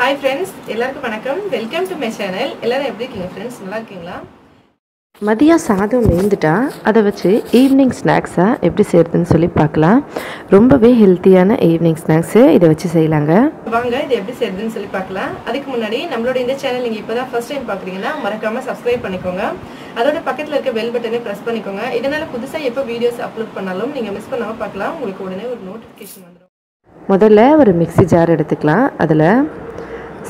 Hi friends எல்லாருக்கும் வணக்கம். Welcome to my channel எல்லாரும் எப்படி இருக்கீங்க ஃப்ரெண்ட்ஸ் நல்லா இருக்கீங்களா? மதியம் சாதம் மேய்ந்துட்டா அதை வச்சு ஈவினிங் ஸ்நாக்ஸாக எப்படி செய்கிறதுன்னு சொல்லி பார்க்கலாம். ரொம்பவே ஹெல்த்தியான ஈவினிங் ஸ்நாக்ஸு இதை வச்சு செய்யலாங்க. வாங்க இது எப்படி செய்யறதுன்னு சொல்லி பார்க்கலாம். அதுக்கு முன்னாடி நம்மளோட இந்த சேனல் நீங்கள் இப்போ தான் ஃபர்ஸ்ட் டைம் பார்க்குறீங்கன்னா மறக்காம சப்ஸ்கிரைப் பண்ணிக்கோங்க. அதோட பக்கத்தில் இருக்க பெல் பட்டனை ப்ரெஸ் பண்ணிக்கோங்க. இதனால புதுசாக எப்போ வீடியோஸ் அப்லோட் பண்ணாலும் நீங்கள் மிஸ் பண்ணாமல் பார்க்கலாம். உங்களுக்கு உடனே ஒரு நோட்டிஃபிகேஷன் வந்துடும் முதல்ல ஒரு மிக்ஸி ஜார் எடுத்துக்கலாம். அதில்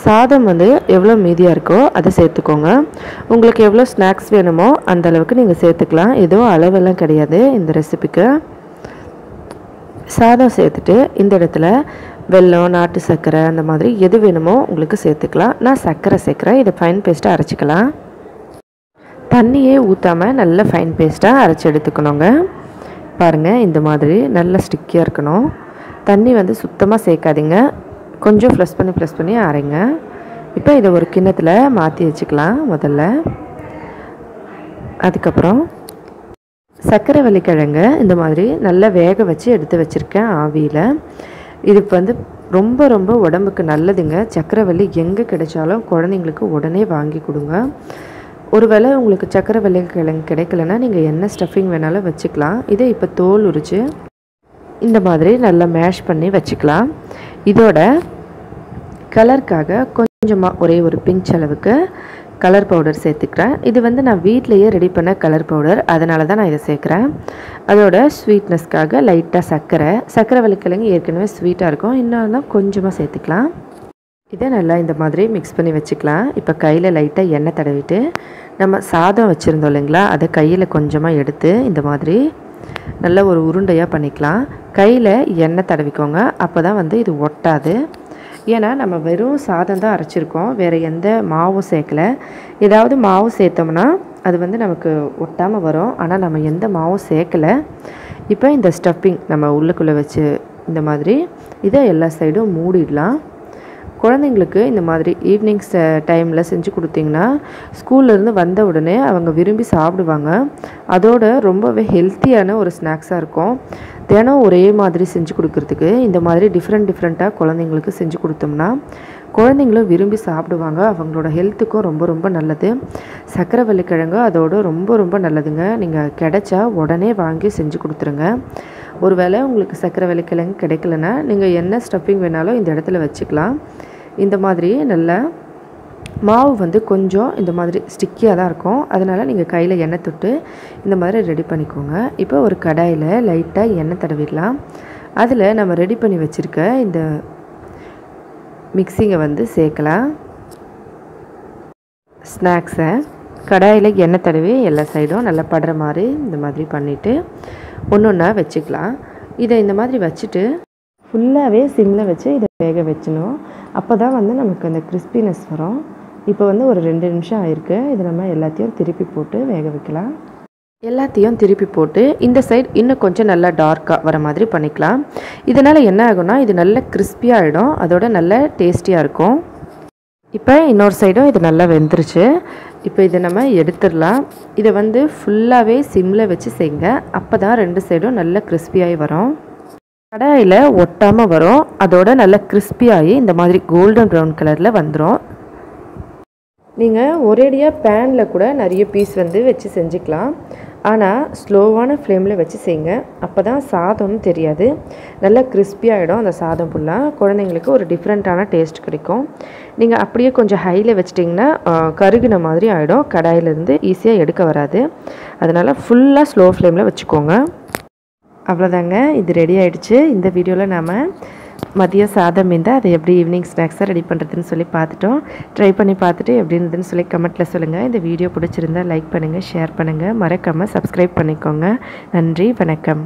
சாதம் வந்து எவ்வளோ மீதியாக இருக்கோ அதை சேர்த்துக்கோங்க. உங்களுக்கு எவ்வளோ ஸ்நாக்ஸ் வேணுமோ அந்த அளவுக்கு நீங்கள் சேர்த்துக்கலாம். எதுவும் அளவெல்லாம் கிடையாது இந்த ரெசிபிக்கு சாதம் சேர்த்துட்டு இந்த இடத்துல வெல்லம் நாட்டு சர்க்கரை அந்த மாதிரி எது வேணுமோ உங்களுக்கு சேர்த்துக்கலாம். நான் சர்க்கரை சேர்க்குறேன். இதை ஃபைன் பேஸ்ட்டாக அரைச்சிக்கலாம். தண்ணியே ஊற்றாமல் நல்ல ஃபைன் பேஸ்ட்டாக அரைச்சி எடுத்துக்கணுங்க. பாருங்கள் இந்த மாதிரி நல்ல ஸ்டிக்கியாக இருக்கணும். தண்ணி வந்து சுத்தமாக சேர்க்காதீங்க. கொஞ்சம் ப்ரெஸ் பண்ணி ப்ரெஸ் பண்ணி அரைங்க. இப்போ இதை ஒரு கிண்ணத்தில் மாற்றி வச்சுக்கலாம் முதல்ல. அதுக்கப்புறம் சர்க்கரை வள்ளிக்கிழங்கு இந்த மாதிரி நல்லா வேக வச்சு எடுத்து வச்சுருக்கேன் ஆவியில். இது வந்து ரொம்ப ரொம்ப உடம்புக்கு நல்லதுங்க. சக்கரவள்ளி எங்கே கிடைச்சாலும் குழந்தைங்களுக்கு உடனே வாங்கி கொடுங்க. ஒருவேளை உங்களுக்கு சக்கரவள்ளி கிழங்கு கிடைக்கலன்னா நீங்கள் என்ன ஸ்டஃபிங் வேணாலும் வச்சுக்கலாம். இதை இப்போ தோல் உரித்து இந்த மாதிரி நல்லா மேஷ் பண்ணி வச்சுக்கலாம். இதோட கலருக்காக கொஞ்சமாக ஒரே ஒரு பிஞ்ச் அளவுக்கு கலர் பவுடர் சேர்த்துக்கிறேன். இது வந்து நான் வீட்லேயே ரெடி பண்ண கலர் பவுடர் அதனால தான் நான் இதை சேர்க்குறேன். அதோட ஸ்வீட்னஸ்க்காக லைட்டாக சர்க்கரை. சர்க்கரை வள்ளிக்கிழங்கு ஏற்கனவே ஸ்வீட்டாக இருக்கும். இன்னும் தான் கொஞ்சமாக சேர்த்துக்கலாம். இதை நல்லா இந்த மாதிரி மிக்ஸ் பண்ணி வச்சுக்கலாம். இப்போ கையில் லைட்டாக எண்ணெய் தடவிட்டு நம்ம சாதம் வச்சுருந்தோம் இல்லைங்களா? அதை கையில் கொஞ்சமாக எடுத்து இந்த மாதிரி நல்ல ஒரு உருண்டையாக பண்ணிக்கலாம். கையில் எண்ணெய் தடவிக்கோங்க. அப்போ தான் வந்து இது ஒட்டாது. ஏன்னா நம்ம வெறும் சாதம் தான் அரைச்சிருக்கோம். வேறு எந்த மாவும் சேர்க்கல. ஏதாவது மாவு சேர்த்தோம்னா அது வந்து நமக்கு ஒட்டாமல் வரும். ஆனால் நம்ம எந்த மாவும் சேர்க்கலை. இப்போ இந்த ஸ்டஃப்பிங் நம்ம உள்ளுக்குள்ளே வச்சு இந்த மாதிரி இதை எல்லா சைடும் மூடிடலாம். குழந்தைங்களுக்கு இந்த மாதிரி ஈவினிங் டைமில் செஞ்சு கொடுத்தீங்கன்னா ஸ்கூல்லேருந்து வந்த உடனே அவங்க விரும்பி சாப்பிடுவாங்க. அதோட ரொம்பவே ஹெல்த்தியான ஒரு ஸ்நாக்ஸாக இருக்கும். தினம் ஒரே மாதிரி செஞ்சு கொடுக்குறதுக்கு இந்த மாதிரி டிஃப்ரெண்ட் டிஃப்ரெண்ட்டாக குழந்தைங்களுக்கு செஞ்சு கொடுத்தோம்னா குழந்தைங்களும் விரும்பி சாப்பிடுவாங்க. அவங்களோட ஹெல்த்துக்கும் ரொம்ப ரொம்ப நல்லது. சக்கரை கிழங்கு அதோடு ரொம்ப ரொம்ப நல்லதுங்க. நீங்கள் கிடைச்சா உடனே வாங்கி செஞ்சு கொடுத்துருங்க. ஒருவேளை உங்களுக்கு சக்கரை வெள்ளிக்கிழங்கு கிடைக்கலன்னா நீங்கள் என்ன ஸ்டஃப்பிங் வேணாலும் இந்த இடத்துல வச்சுக்கலாம். இந்த மாதிரி நல்லா மாவு வந்து கொஞ்சம் இந்த மாதிரி ஸ்டிக்கியாக தான் இருக்கும். அதனால் நீங்கள் கையில் எண்ணெய் தொட்டு இந்த மாதிரி ரெடி பண்ணிக்கோங்க. இப்போ ஒரு கடாயில் லைட்டாக எண்ணெய் தடவிடலாம். அதில் நம்ம ரெடி பண்ணி வச்சுருக்க இந்த மிக்சிங்கை வந்து சேர்க்கலாம். ஸ்நாக்ஸை கடாயில் எண்ணெய் தடவி எல்லா சைடும் நல்லா படுற மாதிரி இந்த மாதிரி பண்ணிவிட்டு ஒன்று ஒன்றா வச்சுக்கலாம். இதை இந்த மாதிரி வச்சுட்டு ஃபுல்லாகவே சிம்மில் வச்சு இதை வேக வச்சணும் அப்போ தான் வந்து நமக்கு அந்த கிறிஸ்பினஸ் வரும். இப்போ வந்து ஒரு ரெண்டு நிமிஷம் ஆயிருக்கு. இது நம்ம எல்லாத்தையும் திருப்பி போட்டு வேக வைக்கலாம். எல்லாத்தையும் திருப்பி போட்டு இந்த சைடு இன்னும் கொஞ்சம் நல்லா டார்க்காக வர மாதிரி பண்ணிக்கலாம். இதனால் என்ன ஆகும்னா இது நல்ல கிறிஸ்பியாக ஆகிடும் அதோட நல்ல டேஸ்டியாக இருக்கும். இப்போ இன்னொரு சைடும் இது நல்லா வெந்துருச்சு. இப்போ இதை நம்ம எடுத்துடலாம். இதை வந்து ஃபுல்லாகவே சிம்மில் வச்சு செய்யுங்க அப்போ தான் ரெண்டு சைடும் நல்ல கிறிஸ்பியாகி வரும். கடாயில் ஒட்டாமல் வரும். அதோட நல்ல கிறிஸ்பியாகி இந்த மாதிரி கோல்டன் ப்ரௌன் கலரில் வந்துடும் நீங்கள் ஒரேடியாக பேனில் கூட நிறைய பீஸ் வந்து வச்சு செஞ்சுக்கலாம். ஆனால் ஸ்லோவான ஃப்ளேமில் வச்சு செய்யுங்க. அப்போ தான் சாதம்னு தெரியாது. நல்லா கிறிஸ்பியாகிடும் அந்த சாதம் ஃபுல்லாக குழந்தைங்களுக்கு ஒரு டிஃப்ரெண்ட்டான டேஸ்ட் கிடைக்கும். நீங்கள் அப்படியே கொஞ்சம் ஹையில் வச்சிட்டிங்கன்னா கருகின மாதிரி ஆகிடும் கடாயிலேருந்து ஈஸியாக எடுக்க வராது. அதனால் ஃபுல்லாக ஸ்லோ ஃப்ளேமில் வச்சுக்கோங்க. அவ்வளோதாங்க இது ரெடி ஆகிடுச்சு இந்த வீடியோவில் நாம் மதியம் சாதம் இருந்தால் அதை எப்படி ஈவினிங் ஸ்நாக்ஸாக ரெடி பண்ணுறதுன்னு சொல்லி பார்த்துட்டோம். ட்ரை பண்ணி பார்த்துட்டு எப்படி இருந்ததுன்னு சொல்லி கமெண்ட்டில் சொல்லுங்கள் இந்த வீடியோ பிடிச்சிருந்தா லைக் பண்ணுங்கள் ஷேர் பண்ணுங்கள் மறக்காமல் சப்ஸ்கிரைப் பண்ணிக்கோங்க. நன்றி வணக்கம்.